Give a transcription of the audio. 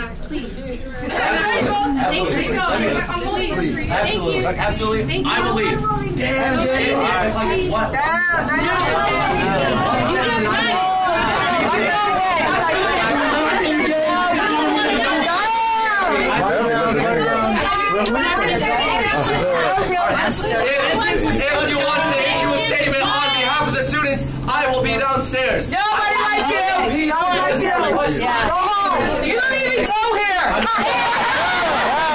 that, please. Absolutely. Thank you. Absolutely. Thank Absolutely. you. Absolutely. Thank you. I will leave. Damn, damn. What? If you want to issue a statement on behalf of the students, I will be downstairs. Nobody likes you. No one likes you. Go home. First